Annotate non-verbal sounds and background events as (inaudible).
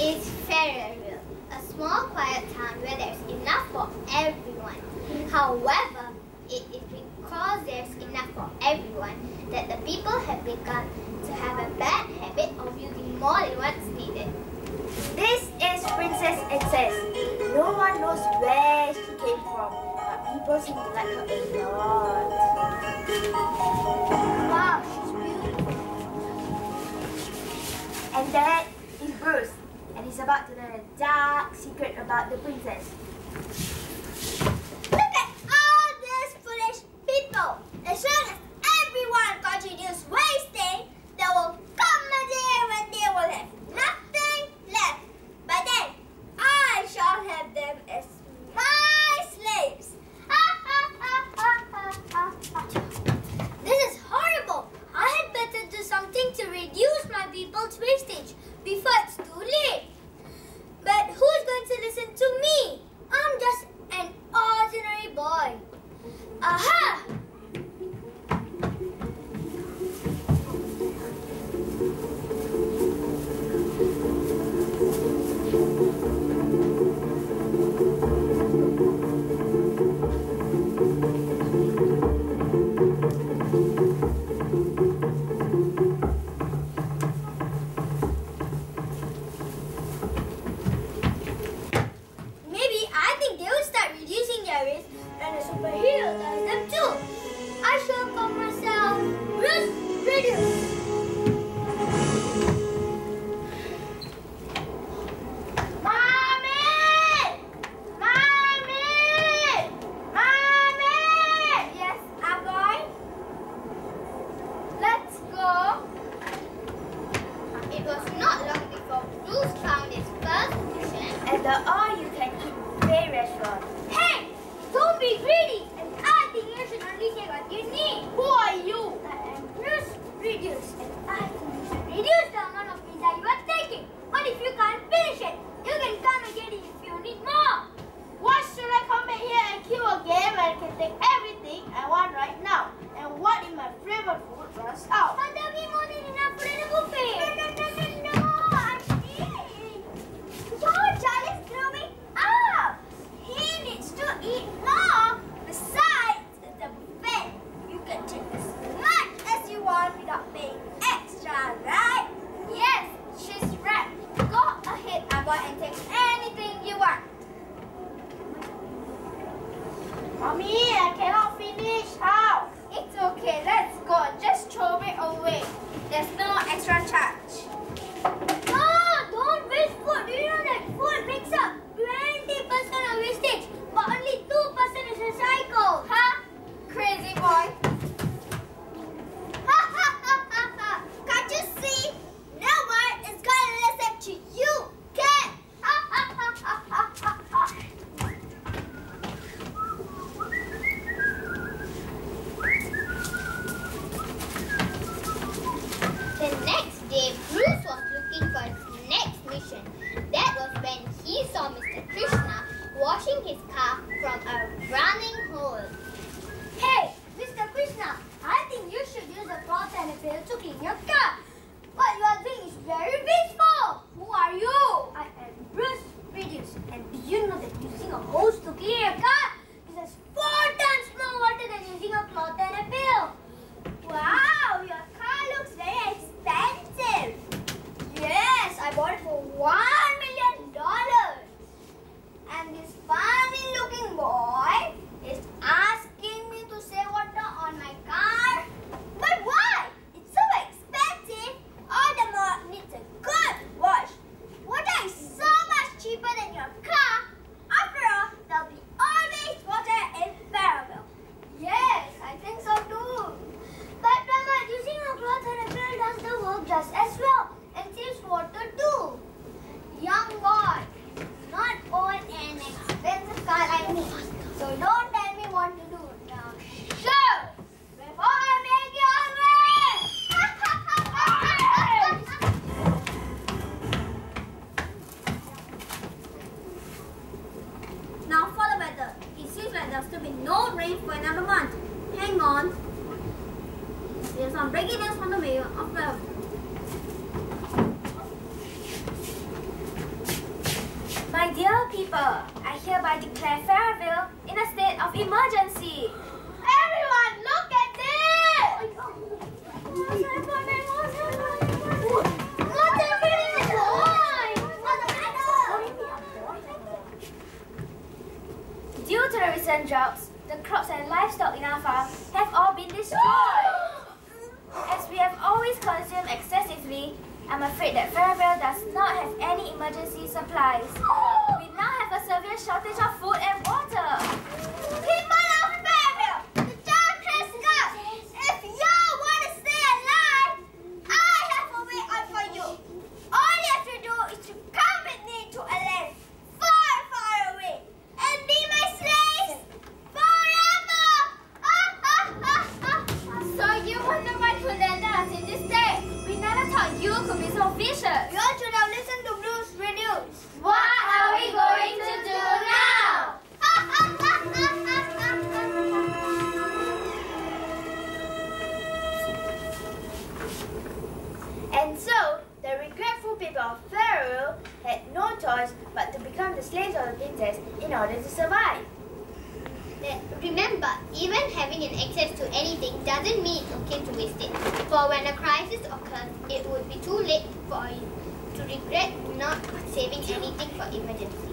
is Farrerville, a small quiet town where there's enough for everyone. However, it is because there's enough for everyone that the people have begun to have a bad habit of using more than what's needed. This is Princess Excess. No one knows where she came from, but people seem to like her a lot. Wow, she's beautiful. And that is Bruce, he's about to learn a dark secret about the princess. Greedy! And I think you should only take what you need. Who are you? I am Bruce Reduce. And I think you should reduce the amount of pizza you are taking. But if you can't finish it, you can come and get it if you need more. Why should I come in here and queue again when I can take everything I want right now? And what if my favorite food runs out? But there'll be more than enough food in the buffet. No, no, no, no, no. I'm eating. Your child is throwing up. He needs to eat more. Besides, it's a buffet. You can take as much as you want without paying extra, right? Yes, she's right. Go ahead, Abba, and take anything you want. Mommy, I cannot finish. How? It's okay, let's go. Just throw it away. There's no extra charge. No, don't waste food. Do you know that food makes up 20% of wastage, but only 2% is recycled? Huh? Crazy boy. Ha ha ha ha ha! Can't you see? No one is gonna listen to you, kid! Ha ha ha ha ha ha ha! The next day, Bruce was looking for his next mission. That was when he saw Mr. Krishna washing his car from a running hole. Hey, Mr. Krishna, I think you should use a cloth and a pail to clean your car. What you are doing is very wasteful. Who are you? I am Bruce Reduce. And do you know that using a hose to clean your car uses four times more water than using a cloth and a pail? Wow, your car looks very expensive. Yes, I bought it for one to be no rain for another month. Hang on. There's some breaking news from the mayor of My dear people, I hereby declare Farrerville in a state of emergency. The droughts, the crops and livestock in our farm have all been destroyed. (gasps) As we have always consumed excessively, I'm afraid that Farrerville does not have any emergency supplies. (gasps) We now have a severe shortage of food and water. People of Farrerville, the time has come. If you want to stay alive, I have a way out for you. All you have to do is to come with me to a land far, far away and be my slaves forever. Ah, ah, ah, ah. So you were the one who landed us in this state. We never thought you be so vicious. You all should have listened to Bruce Reduce. What are we going to do now? (laughs) And so, the regretful people of Pharaoh had no choice but to become the slaves of the princess in order to survive. Remember, even having an access to anything doesn't mean it's okay to waste it. For when a crisis occurs, it would be too late for you to regret not saving anything for emergency.